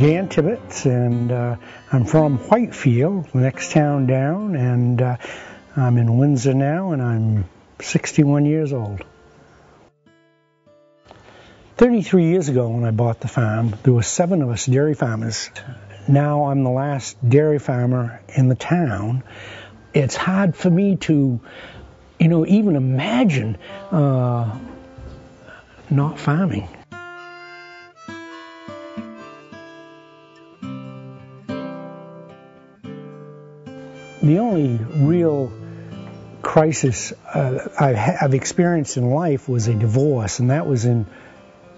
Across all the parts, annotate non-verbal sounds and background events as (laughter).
Dan Tibbets, and uh, I'm from Whitefield, the next town down, and uh, I'm in Windsor now, and I'm 61 years old. 33 years ago when I bought the farm, there were seven of us dairy farmers. Now I'm the last dairy farmer in the town. It's hard for me to, you know, even imagine uh, not farming. The only real crisis uh, I've, I've experienced in life was a divorce, and that was in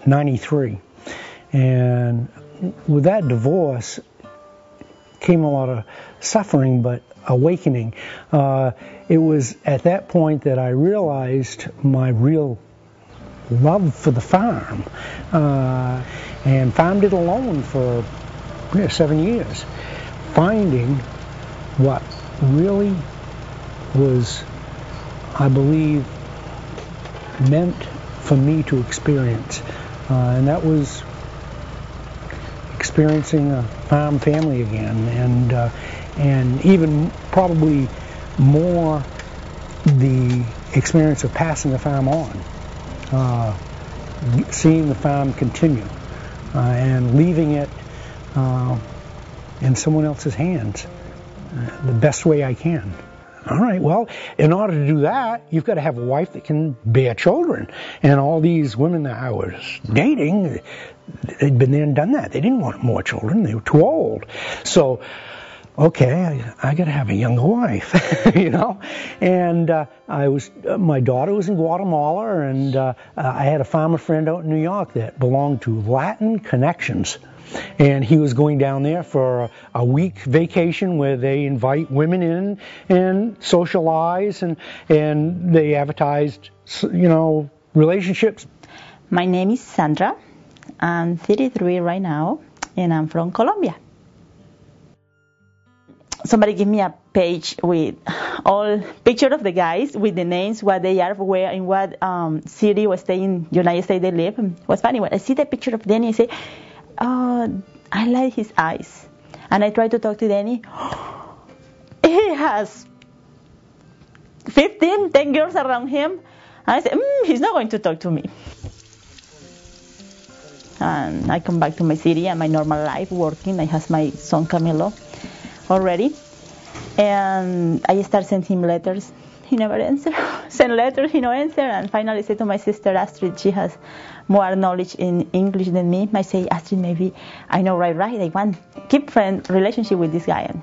93. And with that divorce came a lot of suffering, but awakening. Uh, it was at that point that I realized my real love for the farm uh, and farmed it alone for seven years, finding what really was, I believe, meant for me to experience. Uh, and that was experiencing a farm family again, and uh, and even probably more the experience of passing the farm on, uh, seeing the farm continue, uh, and leaving it uh, in someone else's hands the best way I can. All right, well, in order to do that, you've got to have a wife that can bear children. And all these women that I was dating, they'd been there and done that. They didn't want more children, they were too old. So, okay, I, I got to have a younger wife, (laughs) you know. And uh, I was, uh, my daughter was in Guatemala, and uh, I had a farmer friend out in New York that belonged to Latin Connections and he was going down there for a, a week vacation where they invite women in and socialize and and they advertised you know relationships. My name is Sandra. I'm 33 right now and I'm from Colombia. Somebody give me a page with all picture of the guys with the names, what they are, where in what um, city or state in United States they live. It was funny when I see the picture of Danny, I say, oh, I like his eyes. And I try to talk to Danny. (gasps) He has 15, 10 girls around him. And I said, mm, he's not going to talk to me. And I come back to my city and my normal life working. I have my son Camilo already. And I start sending him letters. He never answer. (laughs) Send letters, he no answer. And finally I say to my sister Astrid, she has more knowledge in English than me. I say, Astrid, maybe I know right, right. I want keep friend relationship with this guy. And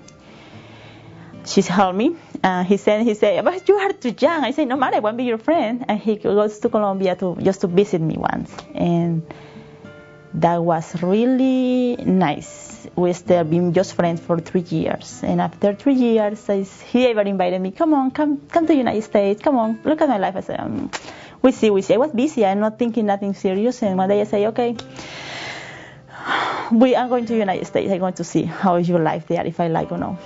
she's helped me. Uh, he said, he said, but you are too young. I say, no matter, I want to be your friend. And he goes to Colombia to just to visit me once, and that was really nice. We still been just friends for three years, and after three years, I, he ever invited me, come on, come, come to the United States, come on, look at my life. I said, um, we see, we see. I was busy. I'm not thinking nothing serious. And one day I say, okay, we are going to United States. I'm going to see how is your life there, if I like or not.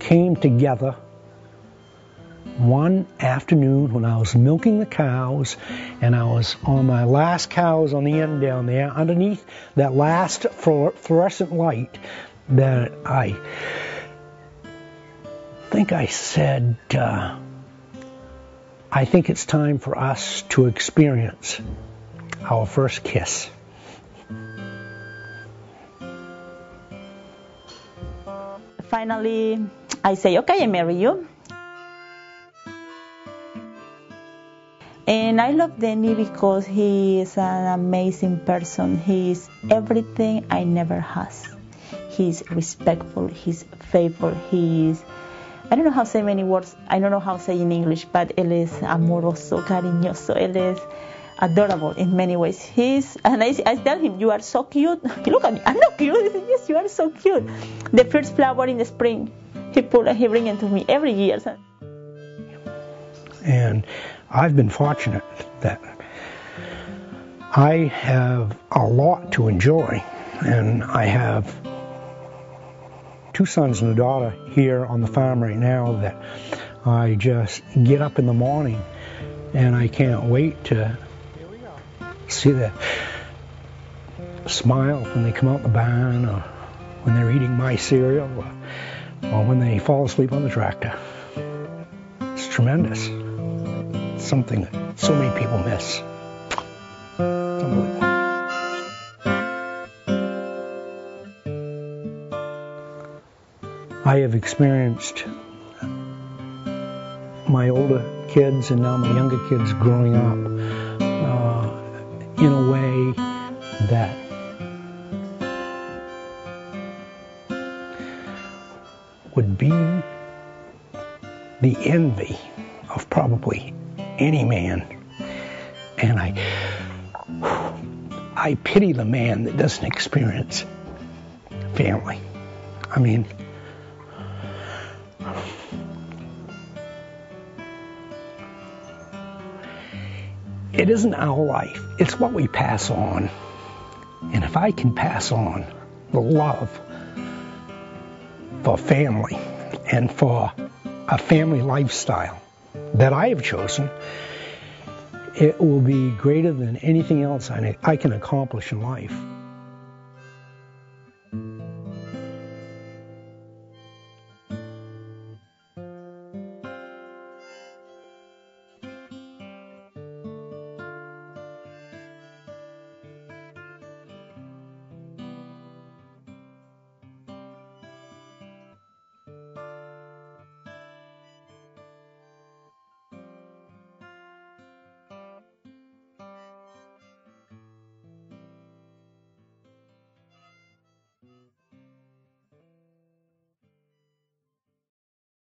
Came together one afternoon when I was milking the cows and I was on my last cows on the end down there underneath that last fluorescent light that I think I said, uh, I think it's time for us to experience our first kiss. Finally, I say, okay, I marry you. And I love Danny because he is an amazing person. He is everything I never has. He's respectful, he's faithful, he is I don't know how to say many words. I don't know how to say in English, but él es amoroso, cariñoso. Él es adorable in many ways. He's and I, I tell him, "You are so cute." He (laughs) look at me. I'm not cute. (laughs) He says, "Yes, you are so cute." The first flower in the spring, he pull he bring it to me every year. And I've been fortunate that I have a lot to enjoy, and I have two sons and a daughter here on the farm right now that I just get up in the morning and I can't wait to see the smile when they come out the barn or when they're eating my cereal or, or when they fall asleep on the tractor. It's tremendous. Something so many people miss. I have experienced my older kids and now my younger kids growing up uh, in a way that would be the envy of probably any man. And I I pity the man that doesn't experience family. I mean, it isn't our life, it's what we pass on. And if I can pass on the love for family and for a family lifestyle that I have chosen, it will be greater than anything else I, can accomplish in life.